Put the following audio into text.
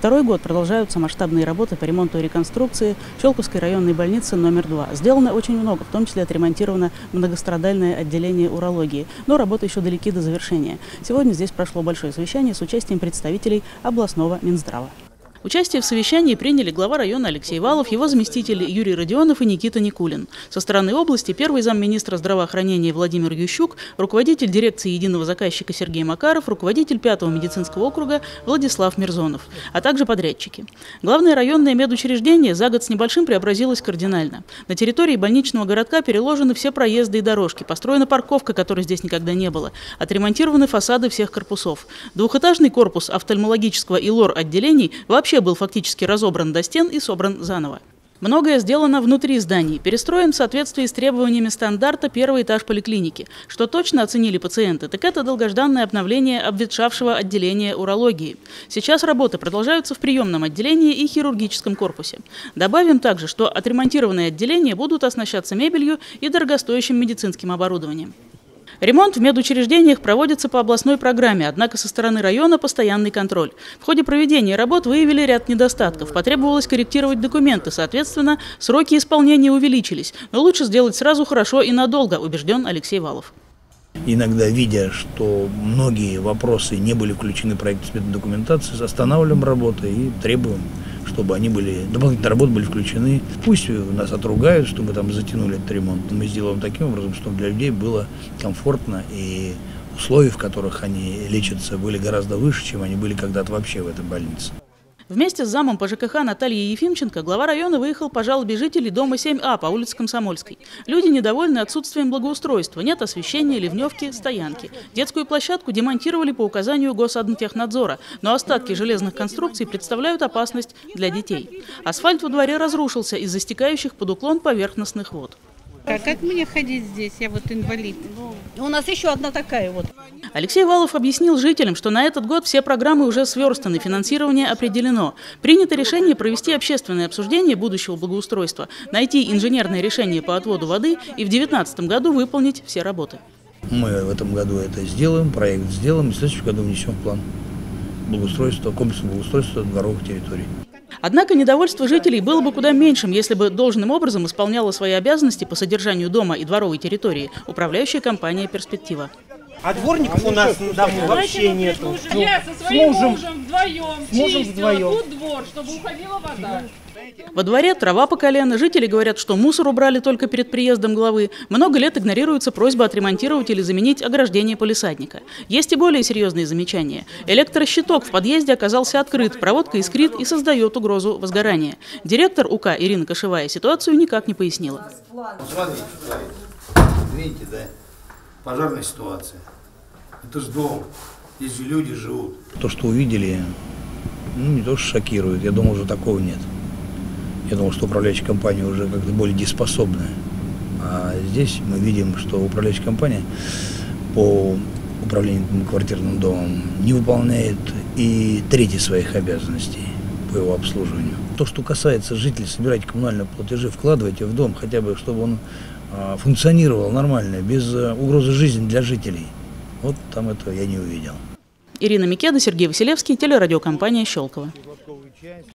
Второй год продолжаются масштабные работы по ремонту и реконструкции Щелковской районной больницы номер два. Сделано очень много, в том числе отремонтировано многострадальное отделение урологии. Но работы еще далеки до завершения. Сегодня здесь прошло большое совещание с участием представителей областного Минздрава. Участие в совещании приняли глава района Алексей Валов, его заместители Юрий Родионов и Никита Никулин. Со стороны области первый замминистра здравоохранения Владимир Ющук, руководитель дирекции единого заказчика Сергей Макаров, руководитель пятого медицинского округа Владислав Мирзонов, а также подрядчики. Главное районное медучреждение за год с небольшим преобразилось кардинально. На территории больничного городка переложены все проезды и дорожки, построена парковка, которой здесь никогда не было, отремонтированы фасады всех корпусов. Двухэтажный корпус офтальмологического и лор отделений вообще вообще был фактически разобран до стен и собран заново. Многое сделано внутри зданий, перестроен в соответствии с требованиями стандарта первый этаж поликлиники. Что точно оценили пациенты, так это долгожданное обновление обветшавшего отделения урологии. Сейчас работы продолжаются в приемном отделении и хирургическом корпусе. Добавим также, что отремонтированные отделения будут оснащаться мебелью и дорогостоящим медицинским оборудованием. Ремонт в медучреждениях проводится по областной программе, однако со стороны района постоянный контроль. В ходе проведения работ выявили ряд недостатков. Потребовалось корректировать документы, соответственно, сроки исполнения увеличились. Но лучше сделать сразу хорошо и надолго, убежден Алексей Валов. Иногда, видя, что многие вопросы не были включены в проект документации, останавливаем работы и требуем чтобы они были, дополнительные работы были включены. Пусть нас отругают, что мы там затянули этот ремонт, мы сделаем таким образом, чтобы для людей было комфортно и условия, в которых они лечатся, были гораздо выше, чем они были когда-то вообще в этой больнице. Вместе с замом по ЖКХ Натальей Ефимченко глава района выехал по жалобе жителей дома 7А по улице Комсомольской. Люди недовольны отсутствием благоустройства, нет освещения, ливневки, стоянки. Детскую площадку демонтировали по указанию Госадмтехнадзора, но остатки железных конструкций представляют опасность для детей. Асфальт во дворе разрушился из-за стекающих под уклон поверхностных вод. А как мне ходить здесь? Я вот инвалид. У нас еще одна такая вот. Алексей Валов объяснил жителям, что на этот год все программы уже сверстаны, финансирование определено. Принято решение провести общественное обсуждение будущего благоустройства, найти инженерное решение по отводу воды и в 2019 году выполнить все работы. Мы в этом году это сделаем, проект сделаем, и в следующем году внесем план благоустройства, комплексного благоустройства дворовых территорий. Однако недовольство жителей было бы куда меньшим, если бы должным образом исполняла свои обязанности по содержанию дома и дворовой территории управляющая компания «Перспектива». А дворников у нас на дому вообще нету. Я со своим мужем, мужем вдвоем с мужем чистила вдвоем. тут двор, чтобы уходила вода. Во дворе трава по колено, жители говорят, что мусор убрали только перед приездом главы. Много лет игнорируется просьба отремонтировать или заменить ограждение полисадника. Есть и более серьезные замечания. Электрощиток в подъезде оказался открыт, проводка искрит и создает угрозу возгорания. Директор УК Ирина Кошевая ситуацию никак не пояснила. Видите, да, пожарная ситуация. Это же дом, здесь же люди живут. То, что увидели, ну, не то что шокирует, я думал, уже такого нет. Я думал, что управляющая компания уже как-то более дееспособная. А здесь мы видим, что управляющая компания по управлению квартирным домом не выполняет и трети своих обязанностей по его обслуживанию. То, что касается жителей, собирайте коммунальные платежи, вкладывайте в дом, хотя бы, чтобы он функционировал нормально, без а, угрозы жизни для жителей. Вот там этого я не увидел. Ирина Микеда, Сергей Василевский, телерадиокомпания «Щелково».